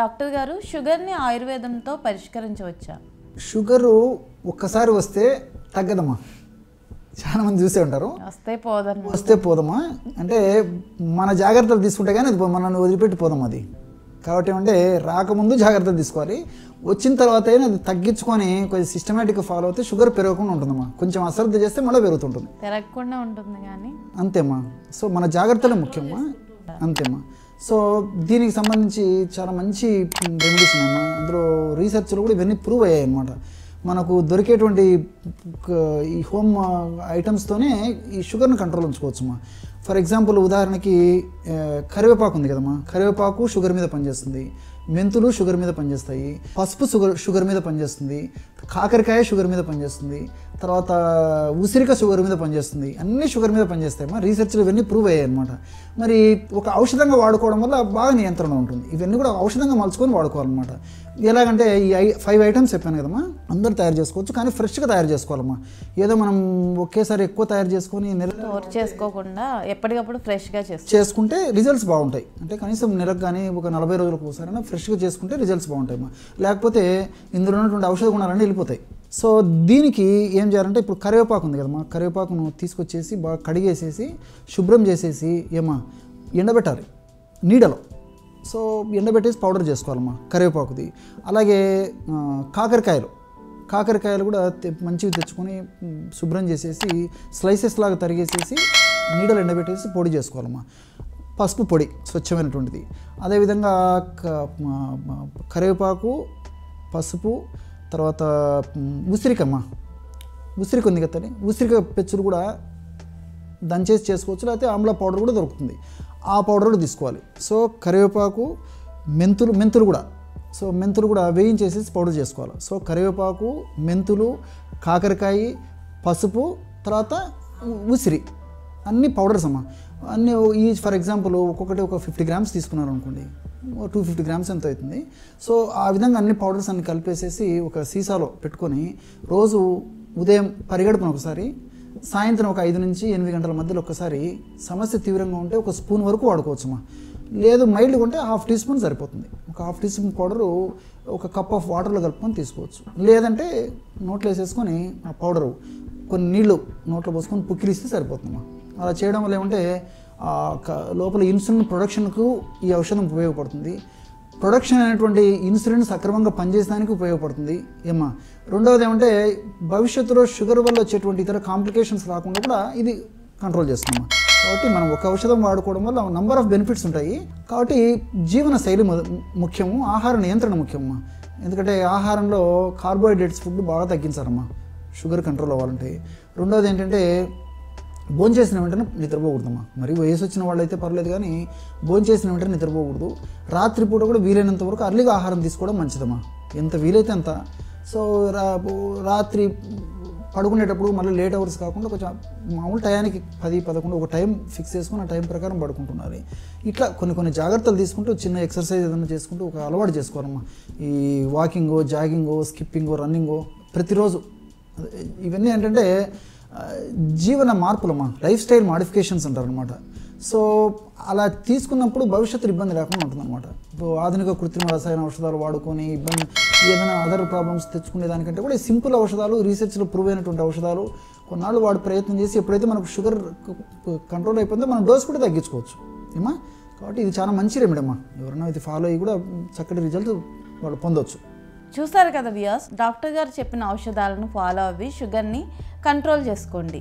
Doctor గారు షుగర్ని ఆయుర్వేదంతో పరిష్కరించవచ్చా? Sugar ఒక్కసారి వస్తే తగ్గదమ్మా. చాలా మంది చూసే ఉంటారు. వస్తే పోదన్నమాట. వస్తే పోదమ్మా. అంటే మన జాగ్రత్తలు తీసుకుంటే కానీ అది మనల్ని వదిలిపెట్టి పోదాం అది. కాబట్టి ఏమంటే రాకముందు జాగ్రత్తలు తీసుకోవాలి. వచ్చిన తర్వాత అయినా అది తగ్గించుకొని కొంచెం సిస్టమేటిక్గా ఫాలో అయితే షుగర్ పెరగకుండా ఉంటుందమ్మా. కొంచెం అశ్రద్ధ చేస్తే మళ్ళీ పెరుగుతుంటుంది. తిరగకుండా ఉంటుంది కానీ. అంతేమ్మా. సో మన జాగ్రత్తలే ముఖ్యమ్మా. అంతేమ్మా. సో దీనికి సంబంధించి చాలా మంచి రెమెడీస్ ఉన్నాయి. అందులో రీసెర్చ్లో కూడా ఇవన్నీ ప్రూవ్ అయ్యాయి అనమాట మనకు దొరికేటువంటి ఈ హోమ్ ఐటమ్స్తోనే ఈ షుగర్ని కంట్రోల్ ఉంచుకోవచ్చుమా ఫర్ ఎగ్జాంపుల్ ఉదాహరణకి కరివేపాకు ఉంది కదమ్మా. కరివేపాకు షుగర్ మీద పనిచేస్తుంది. మెంతులు షుగర్ మీద పనిచేస్తాయి పసుపు షుగర్ షుగర్ మీద పనిచేస్తుంది కాకరకాయ షుగర్ మీద పనిచేస్తుంది తర్వాత ఉసిరిక షుగర్ మీద పనిచేస్తుంది అన్ని షుగర్ మీద పనిచేస్తాయి. మా రీసెర్చ్లు ఇవన్నీ ప్రూవ్ అయ్యాయి అనమాట మరి ఒక ఔషధంగా వాడుకోవడం వల్ల బాగా నియంత్రణ ఉంటుంది. ఇవన్నీ కూడా ఔషధంగా మలుచుకొని వాడుకోవాలన్నమాట. ఎలాగంటే ఈ ఐ ఫైవ్ ఐటమ్స్ చెప్పాను కదమ్మా. అందరూ తయారు చేసుకోవచ్చు కానీ ఫ్రెష్గా తయారు చేసుకోవాలమ్మా. ఏదో మనం ఒకేసారి ఎక్కువ తయారు చేసుకొని స్టోర్ చేసుకోకుండా ఎప్పటికప్పుడు ఫ్రెష్గా చేసుకుంటే రిజల్ట్స్ బాగుంటాయి. అంటే కనీసం నెలకు కానీ ఒక నలభై రోజులకు ఒకసారైనా ఫ్రెష్గా చేసుకుంటే రిజల్ట్స్ బాగుంటాయి లేకపోతే ఇందులో ఉన్నటువంటి ఔషధ గుణాలన్నీ వెళ్ళిపోతాయి. సో దీనికి ఏం చేయాలంటే ఇప్పుడు కరివేపాకు ఉంది కదమ్మా. కరివేపాకును తీసుకొచ్చేసి బాగా కడిగేసేసి శుభ్రం చేసేసి ఏమా ఎండబెట్టాలి. నీడలో. సో ఎండబెట్టేసి పౌడర్ చేసుకోవాలమ్మా కరివేపాకుది. అలాగే కాకరకాయలు. కాకరకాయలు కూడా మంచిగా మంచివి తెచ్చుకొని శుభ్రం చేసేసి స్లైసెస్ లాగా తరిగేసేసి నీడలు ఎండబెట్టేసి పొడి చేసుకోవాలమ్మా. పసుపు పొడి స్వచ్ఛమైనటువంటిది. అదేవిధంగా కరివేపాకు పసుపు తర్వాత ఉసిరికమ్మ ఉసిరికి ఉంది కదా ఉసిరిక పెచ్చులు కూడా దంచేసి చేసుకోవచ్చు. లేకపోతే ఆమ్లా పౌడర్ కూడా దొరుకుతుంది. ఆ పౌడర్ కూడా తీసుకోవాలి. సో కరివేపాకు మెంతులు మెంతులు కూడా. సో మెంతులు కూడా వేయించేసేసి పౌడర్ చేసుకోవాలి. సో కరివేపాకు మెంతులు కాకరకాయ పసుపు తర్వాత ఉసిరి. అన్ని పౌడర్స్ అమ్మా. అన్ని ఈ ఫర్ ఎగ్జాంపుల్ ఒక్కొక్కటి ఒక ఫిఫ్టీ గ్రామ్స్ తీసుకున్నారు అనుకోండి టూ ఫిఫ్టీ గ్రామ్స్ ఎంత అవుతుంది. సో ఆ విధంగా అన్ని పౌడర్స్ అన్ని కలిపేసేసి ఒక సీసాలో పెట్టుకొని రోజు ఉదయం పరిగెడుపున ఒకసారి సాయంత్రం ఒక ఐదు నుంచి ఎనిమిది గంటల మధ్యలో ఒకసారి సమస్య తీవ్రంగా ఉంటే ఒక స్పూన్ వరకు వాడుకోవచ్చుమా లేదు మైల్డ్గా ఉంటే హాఫ్ టీ స్పూన్ సరిపోతుంది. ఒక హాఫ్ టీ స్పూన్ పౌడరు ఒక కప్ ఆఫ్ వాటర్లో కలుపుకొని తీసుకోవచ్చు. లేదంటే నోట్లో వేసేసుకొని ఆ పౌడరు కొన్ని నీళ్ళు నోట్లో పోసుకొని పుక్కిలిస్తే సరిపోతుందమ్మా. అలా చేయడం వల్ల ఏమంటే ఆ లోపల ఇన్సులిన్ ప్రొడక్షన్కు ఈ ఔషధం ఉపయోగపడుతుంది. ప్రొడక్షన్ అనేటువంటి ఇన్సులిన్ సక్రమంగా పనిచేయడానికి ఉపయోగపడుతుంది. ఏమా రెండవది ఏమంటే భవిష్యత్తులో షుగర్ వల్ల వచ్చేటువంటి ఇతర కాంప్లికేషన్స్ రాకుండా కూడా ఇది కంట్రోల్ చేస్తున్నాం కాబట్టి మనం ఒక ఔషధం వాడుకోవడం వల్ల నంబర్ ఆఫ్ బెనిఫిట్స్ ఉంటాయి. కాబట్టి జీవన శైలి ముఖ్యము ఆహార నియంత్రణ ముఖ్యమ్మా ఎందుకంటే ఆహారంలో కార్బోహైడ్రేట్స్ ఫుడ్ బాగా తగ్గించాలమ్మా షుగర్ కంట్రోల్ అవ్వాలంటే. రెండవది ఏంటంటే భోజనం చేసిన వెంటనే నిద్రపోకూడదమ్మా. మరి వయసు వచ్చిన వాళ్ళైతే పర్లేదు కానీ భోజనం చేసిన వెంటనే నిద్రపోకూడదు. రాత్రిపూట కూడా వీలైనంత వరకు అర్లీగా ఆహారం తీసుకోవడం మంచిదమ్మా. ఎంత వీలైతే అంత. సో రా రాత్రి పడుకునేటప్పుడు మళ్ళీ లేట్ అవర్స్ కాకుండా కొంచెం మామూలు టయానికి పది పదకొండు ఒక టైం ఫిక్స్ చేసుకుని ఆ టైం ప్రకారం పడుకుంటున్నారు. ఇట్లా కొన్ని కొన్ని జాగ్రత్తలు తీసుకుంటూ చిన్న ఎక్సర్సైజ్ ఏదైనా చేసుకుంటూ ఒక అలవాటు చేసుకోవాలమ్మా. ఈ వాకింగో జాగింగో స్కిప్పింగో రన్నింగో ప్రతిరోజు. ఇవన్నీ ఏంటంటే జీవన మార్పులమ్మా లైఫ్ స్టైల్ మాడిఫికేషన్స్ అంటారనమాట సో అలా తీసుకున్నప్పుడు భవిష్యత్తు ఇబ్బంది లేకుండా ఉంటుందన్నమాట. ఇప్పుడు ఆధునిక కృత్రిమ రసాయన ఔషధాలు వాడుకొని ఇబ్బంది ఏదైనా అదర్ ప్రాబ్లమ్స్ తెచ్చుకునే దానికంటే కూడా సింపుల్ ఔషధాలు రీసెర్చ్లో ప్రూవ్ అయినటువంటి ఔషధాలు కొన్నాళ్ళు వాడు ప్రయత్నం చేసి ఎప్పుడైతే మనకు షుగర్ కంట్రోల్ అయిపోయిందో మనం డోస్ కూడా తగ్గించుకోవచ్చు. ఏమా కాబట్టి ఇది చాలా మంచి రెమెడీ అమ్మా. ఎవరైనా ఇది ఫాలో అయ్యి కూడా చక్కటి రిజల్ట్ వాళ్ళు పొందొచ్చు. చూసారు కదా వియాస్ డాక్టర్ గారు చెప్పిన ఔషధాలను ఫాలో అవ్వి షుగర్ని కంట్రోల్ చేసుకోండి.